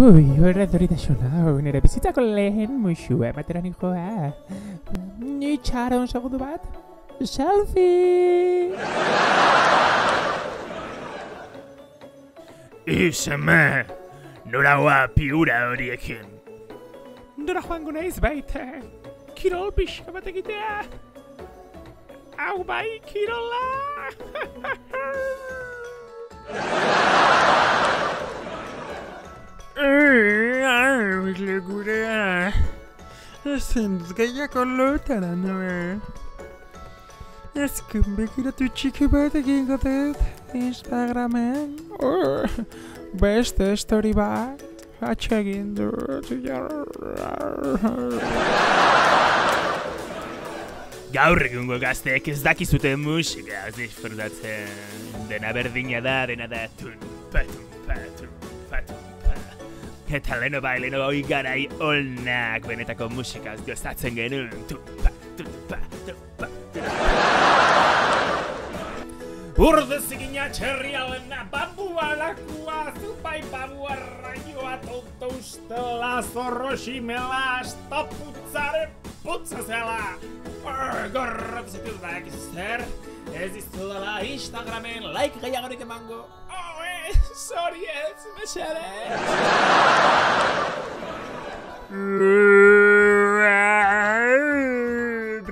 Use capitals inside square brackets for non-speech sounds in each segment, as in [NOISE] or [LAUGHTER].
Ui, horre doritasuna, nire bizitzako lehen musu ematera nikoa. Ni txara un segundu bat. Selfie! Iseme, nora hoa piura horiekin. Nora joango naiz baita. Kirol pixka bat egitea. Hau bai, kirola! [LAUGHS] Ezin dut gehiako lotara noe. Ezken begiratu txiki bat egingo dut Instagramen. Beste story bat. Atsegin dut. Gaur egungo gazteek ez dakizute musika ez disfrutatzen. Dena berdina da, dena da tunpa, tunpa. Eta leno bai, leno hoi garai olnak benetako musikaz gozatzen genuen. Tunpa, tunpa, tunpa. Urde zigina txerria lena, babua lakua, zupai babua raioa, tonto ustela, zorro ximela, estoputzare putza zela. Gorrok zitu da zer, ez izudala Instagramen like gehiagorik emango. Oh, eh, sorry ez, mesere.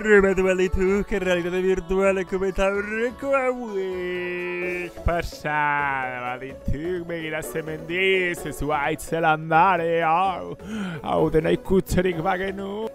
Balitu, que realitate virtualeko eta horreko hauek. Pasada, badituk, begira zemendiz, ez uaitzela andare, hau, hau dena ikutzerik bagenu.